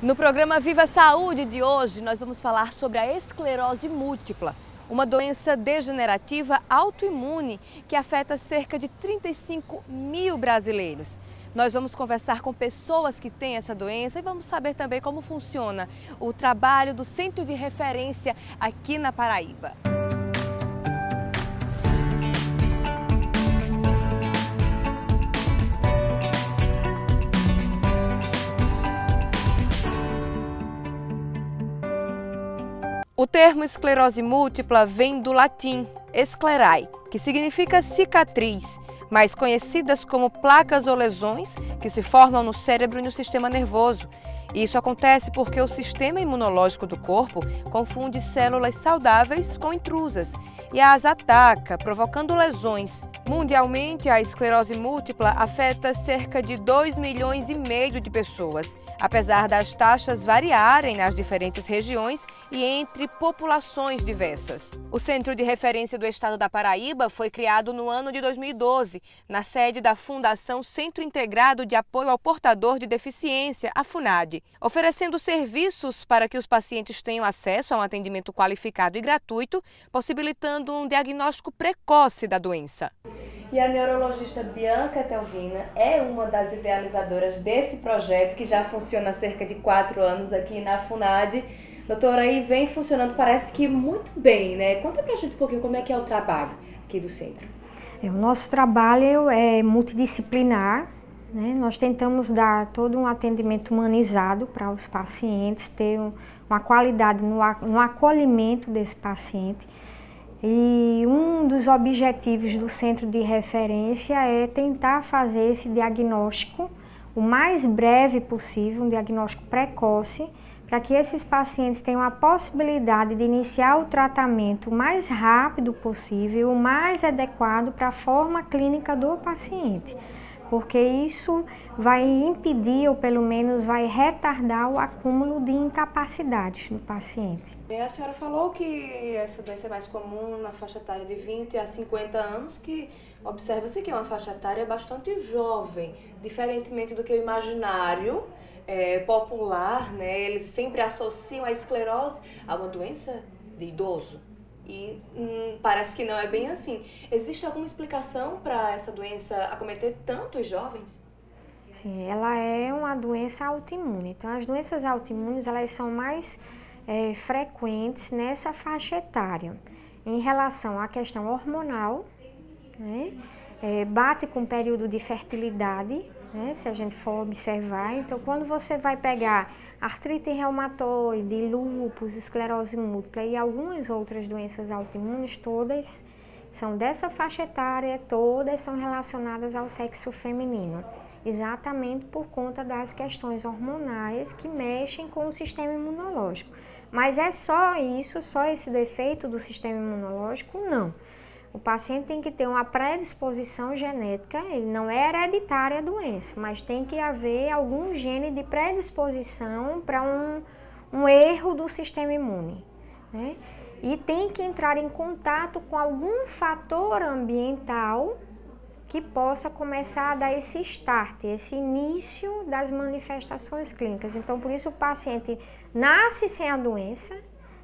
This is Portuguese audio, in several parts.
No programa Viva Saúde de hoje, nós vamos falar sobre a esclerose múltipla, uma doença degenerativa autoimune que afeta cerca de 35 mil brasileiros. Nós vamos conversar com pessoas que têm essa doença e vamos saber também como funciona o trabalho do Centro de Referência aqui na Paraíba. O termo esclerose múltipla vem do latim esclerai, que significa cicatriz, mais conhecidas como placas ou lesões que se formam no cérebro e no sistema nervoso. Isso acontece porque o sistema imunológico do corpo confunde células saudáveis com intrusas e as ataca, provocando lesões. Mundialmente, a esclerose múltipla afeta cerca de 2 milhões e meio de pessoas, apesar das taxas variarem nas diferentes regiões e entre populações diversas. O Centro de Referência do Estado da Paraíba foi criado no ano de 2012, na sede da Fundação Centro Integrado de Apoio ao Portador de Deficiência, a FUNAD, oferecendo serviços para que os pacientes tenham acesso a um atendimento qualificado e gratuito, possibilitando um diagnóstico precoce da doença. E a neurologista Bianca Telvina é uma das idealizadoras desse projeto que já funciona há cerca de quatro anos aqui na FUNAD. Doutora, aí vem funcionando, parece que muito bem, né? Conta pra gente um pouquinho como é que é o trabalho aqui do centro. É, o nosso trabalho é multidisciplinar, né? Nós tentamos dar todo um atendimento humanizado para os pacientes, ter uma qualidade no, acolhimento desse paciente. E um dos objetivos do centro de referência é tentar fazer esse diagnóstico o mais breve possível, um diagnóstico precoce, para que esses pacientes tenham a possibilidade de iniciar o tratamento o mais rápido possível, o mais adequado para a forma clínica do paciente, porque isso vai impedir ou pelo menos vai retardar o acúmulo de incapacidades do paciente. A senhora falou que essa doença é mais comum na faixa etária de 20 a 50 anos, que observa-se que é uma faixa etária bastante jovem, diferentemente do que o imaginário é, popular, né, eles sempre associam a esclerose a uma doença de idoso. E hum, parece que não é bem assim. Existe alguma explicação para essa doença acometer tanto os jovens? Sim, ela é uma doença autoimune. Então, as doenças autoimunes elas são mais é, frequentes nessa faixa etária. Em relação à questão hormonal, né, é, bate com o período de fertilidade, né? Se a gente for observar, então quando você vai pegar artrite reumatoide, lúpus, esclerose múltipla e algumas outras doenças autoimunes, todas são dessa faixa etária, todas são relacionadas ao sexo feminino, exatamente por conta das questões hormonais que mexem com o sistema imunológico. Mas é só isso, só esse defeito do sistema imunológico? Não. O paciente tem que ter uma predisposição genética, ele não é hereditária a doença, mas tem que haver algum gene de predisposição para um, um erro do sistema imune. Né? E tem que entrar em contato com algum fator ambiental que possa começar a dar esse start, esse início das manifestações clínicas. Então, por isso o paciente nasce sem a doença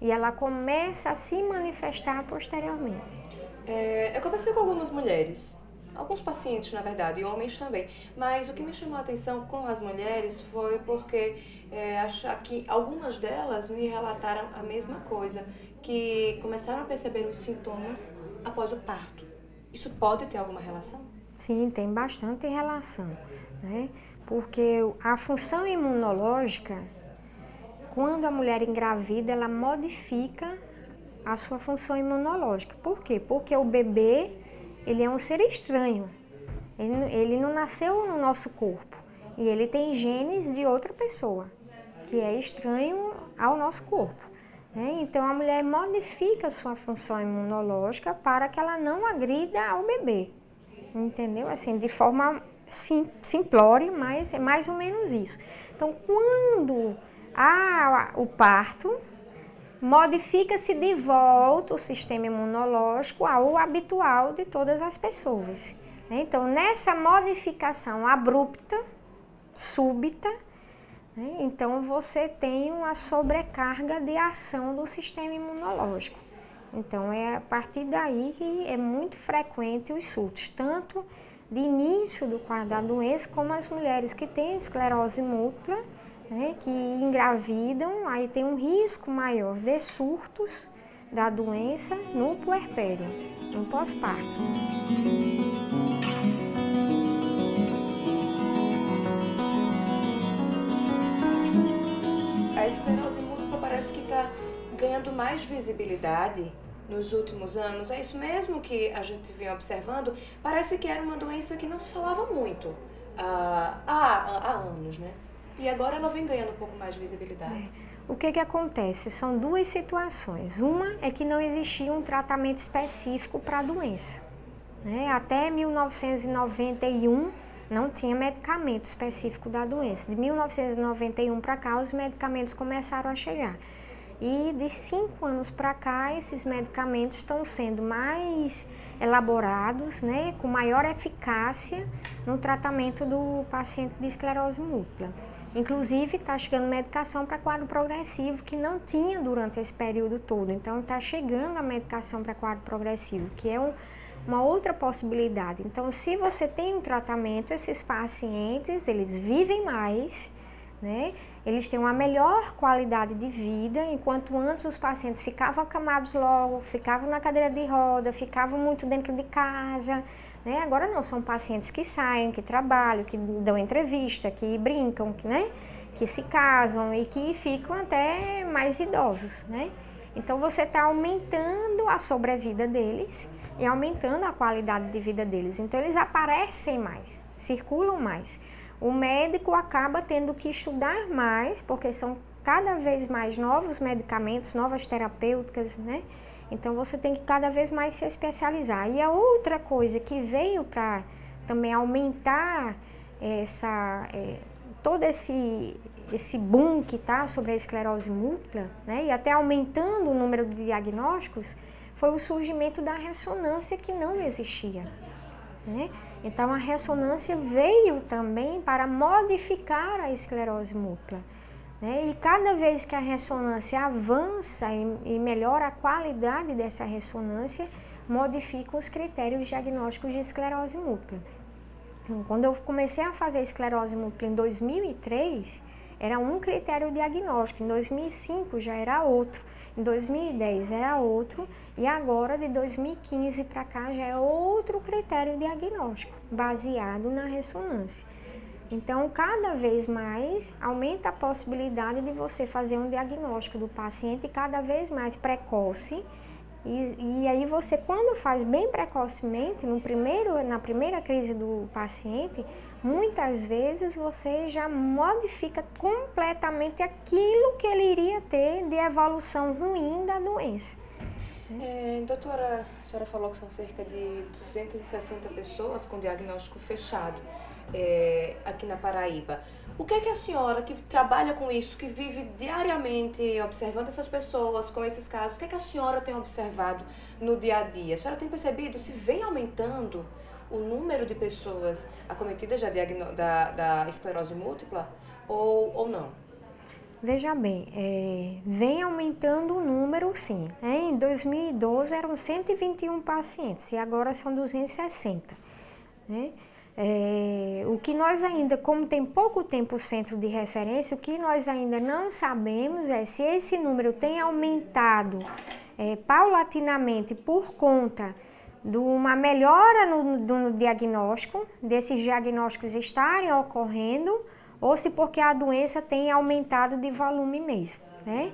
e ela começa a se manifestar posteriormente. É, eu conversei com algumas mulheres, alguns pacientes, na verdade, e homens também. Mas o que me chamou a atenção com as mulheres foi porque é, achar que algumas delas me relataram a mesma coisa, que começaram a perceber os sintomas após o parto. Isso pode ter alguma relação? Sim, tem bastante relação, né? Porque a função imunológica, quando a mulher engravida, ela modifica a sua função imunológica. Por quê? Porque o bebê, ele é um ser estranho. Ele, ele não nasceu no nosso corpo. E ele tem genes de outra pessoa, que é estranho ao nosso corpo. Né? Então a mulher modifica a sua função imunológica para que ela não agrida ao bebê. Entendeu? Assim, de forma sim, simplória, mas é mais ou menos isso. Então, quando há o parto, modifica-se de volta o sistema imunológico ao habitual de todas as pessoas. Então, nessa modificação abrupta, súbita, Né? Então você tem uma sobrecarga de ação do sistema imunológico. Então é a partir daí que é muito frequente os surtos, tanto de início do quadro da doença, como as mulheres que têm esclerose múltipla, né, que engravidam, aí tem um risco maior de surtos da doença no puerpério, no pós-parto. A esclerose múltipla parece que está ganhando mais visibilidade nos últimos anos. É isso mesmo que a gente vinha observando? Parece que era uma doença que não se falava muito há, há, há anos, né? E agora ela vem ganhando um pouco mais de visibilidade. É. O que, que acontece? São duas situações. Uma é que não existia um tratamento específico para a doença. Né? Até 1991 não tinha medicamento específico da doença. De 1991 para cá, os medicamentos começaram a chegar. E de cinco anos para cá, esses medicamentos estão sendo mais elaborados, né, com maior eficácia no tratamento do paciente de esclerose múltipla. Inclusive, está chegando medicação para quadro progressivo que não tinha durante esse período todo. Então, está chegando a medicação para quadro progressivo, que é um, uma outra possibilidade. Então, se você tem um tratamento, esses pacientes, eles vivem mais, né? Eles têm uma melhor qualidade de vida, enquanto antes os pacientes ficavam acamados logo, ficavam na cadeira de roda, ficavam muito dentro de casa, né? Agora não, são pacientes que saem, que trabalham, que dão entrevista, que brincam, que, né? que se casam e que ficam até mais idosos. Né? Então você está aumentando a sobrevida deles e aumentando a qualidade de vida deles. Então eles aparecem mais, circulam mais. O médico acaba tendo que estudar mais, porque são cada vez mais novos medicamentos, novas terapêuticas, né? Então você tem que cada vez mais se especializar. E a outra coisa que veio para também aumentar essa é, todo esse esse boom que está sobre a esclerose múltipla, né, e até aumentando o número de diagnósticos, foi o surgimento da ressonância que não existia. Né? Então a ressonância veio também para modificar a esclerose múltipla. Né? E cada vez que a ressonância avança e, e melhora a qualidade dessa ressonância, modifica os critérios diagnósticos de esclerose múltipla. Então, quando eu comecei a fazer esclerose múltipla em 2003, era um critério diagnóstico, em 2005 já era outro, em 2010 era outro e agora de 2015 para cá já é outro critério diagnóstico, baseado na ressonância. Então, cada vez mais aumenta a possibilidade de você fazer um diagnóstico do paciente cada vez mais precoce. E, e aí você, quando faz bem precocemente, no primeiro, na primeira crise do paciente, muitas vezes você já modifica completamente aquilo que ele iria ter de evolução ruim da doença. É, doutora, a senhora falou que são cerca de 260 pessoas com diagnóstico fechado é, aqui na Paraíba. O que é que a senhora, que trabalha com isso, que vive diariamente observando essas pessoas com esses casos, o que é que a senhora tem observado no dia a dia? A senhora tem percebido se vem aumentando o número de pessoas acometidas da, da, da esclerose múltipla ou, ou não? Veja bem, é, vem aumentando o número sim. Né? Em 2012 eram 121 pacientes e agora são 260. Né? É, o que nós ainda, como tem pouco tempo o centro de referência, o que nós ainda não sabemos é se esse número tem aumentado é, paulatinamente por conta de uma melhora no, no diagnóstico, desses diagnósticos estarem ocorrendo, ou se porque a doença tem aumentado de volume mesmo, né?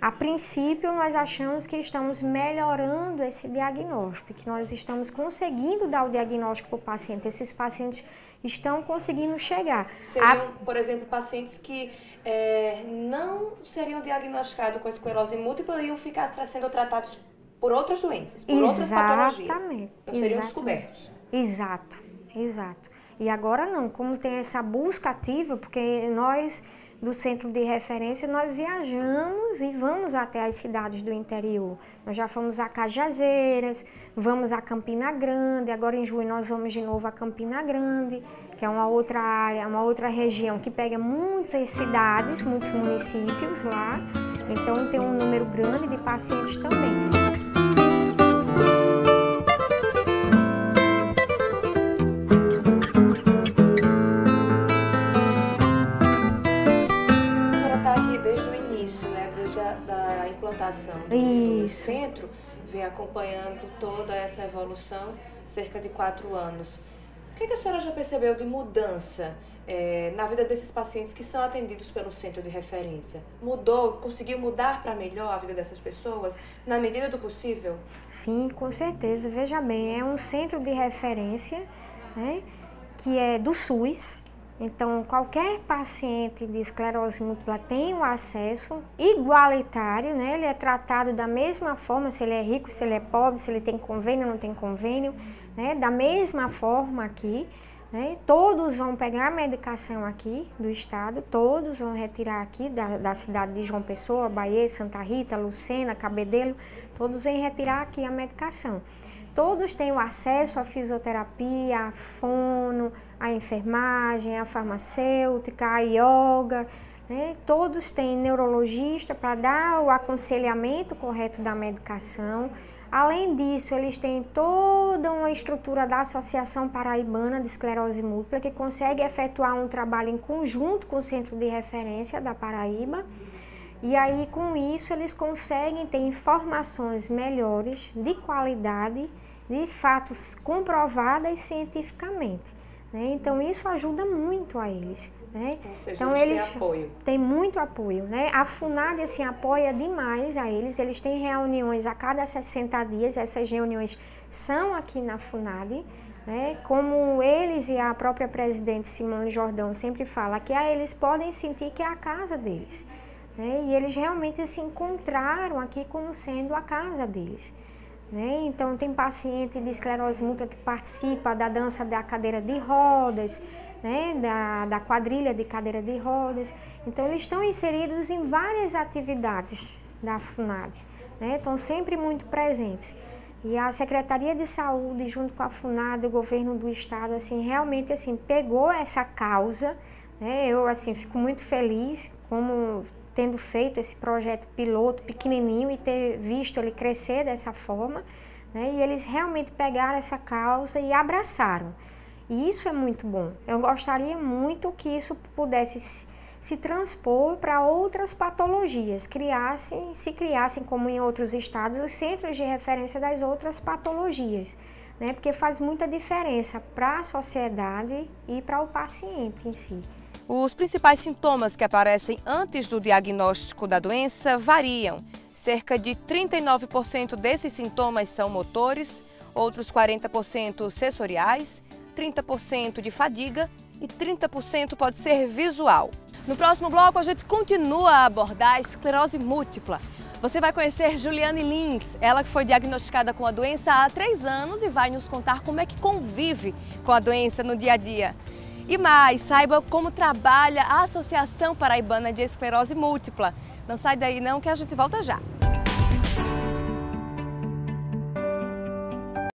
A princípio, nós achamos que estamos melhorando esse diagnóstico, que nós estamos conseguindo dar o diagnóstico para o paciente. Esses pacientes estão conseguindo chegar. Seriam, a... por exemplo, pacientes que é, não seriam diagnosticados com esclerose múltipla e iam ficar sendo tratados por outras doenças, por Exatamente. outras patologias. Então seriam Exatamente. descobertos. Exato, exato. E agora não, como tem essa busca ativa, porque nós do centro de referência, nós viajamos e vamos até as cidades do interior. Nós já fomos a Cajazeiras, vamos a Campina Grande, agora em junho nós vamos de novo a Campina Grande. que é uma outra área, uma outra região que pega muitas cidades, muitos municípios lá. Então tem um número grande de pacientes também. Implantação do, do centro, vem acompanhando toda essa evolução cerca de quatro anos. O que, que a senhora já percebeu de mudança é, na vida desses pacientes que são atendidos pelo centro de referência? Mudou, conseguiu mudar para melhor a vida dessas pessoas, na medida do possível? Sim, com certeza. Veja bem, é um centro de referência né, que é do SUS, então, qualquer paciente de esclerose múltipla tem um acesso igualitário, né? Ele é tratado da mesma forma, se ele é rico, se ele é pobre, se ele tem convênio ou não tem convênio, né? Da mesma forma aqui, né? Todos vão pegar a medicação aqui do estado, todos vão retirar aqui da, da cidade de João Pessoa, Bahia, Santa Rita, Lucena, Cabedelo, todos vêm retirar aqui a medicação. Todos têm o acesso à fisioterapia, à fono, à enfermagem, à farmacêutica, à yoga. Né? Todos têm neurologista para dar o aconselhamento correto da medicação. Além disso, eles têm toda uma estrutura da Associação Paraibana de Esclerose Múltipla que consegue efetuar um trabalho em conjunto com o Centro de Referência da Paraíba. E aí, com isso, eles conseguem ter informações melhores, de qualidade, de fatos comprovadas cientificamente. Né? Então, isso ajuda muito a eles. Né? Seja, então, eles, têm apoio. Têm muito apoio. Né? A FUNAD assim, apoia demais a eles. Eles têm reuniões a cada 60 dias. Essas reuniões são aqui na FUNAD. Né? Como eles e a própria presidente Simone Jordão sempre fala, que ah, eles podem sentir que é a casa deles. Né? E eles realmente se encontraram aqui como sendo a casa deles. Né? Então, tem paciente de esclerose múltipla que participa da dança da cadeira de rodas, né? da, da quadrilha de cadeira de rodas. Então, eles estão inseridos em várias atividades da FUNAD, né? estão sempre muito presentes. E a Secretaria de Saúde, junto com a FUNAD, o governo do estado, assim, realmente assim, pegou essa causa. Né? Eu assim, fico muito feliz como tendo feito esse projeto piloto pequenininho e ter visto ele crescer dessa forma, né? E eles realmente pegaram essa causa e abraçaram. E isso é muito bom. Eu gostaria muito que isso pudesse se transpor para outras patologias, criassem, se criassem como em outros estados os centros de referência das outras patologias, né? Porque faz muita diferença para a sociedade e para o paciente em si. Os principais sintomas que aparecem antes do diagnóstico da doença variam. Cerca de 39% desses sintomas são motores, outros 40% sensoriais, 30% de fadiga e 30% pode ser visual. No próximo bloco, a gente continua a abordar a esclerose múltipla. Você vai conhecer Juliane Lins, ela que foi diagnosticada com a doença há três anos e vai nos contar como é que convive com a doença no dia a dia. E mais, saiba como trabalha a Associação Paraibana de Esclerose Múltipla. Não sai daí não que a gente volta já.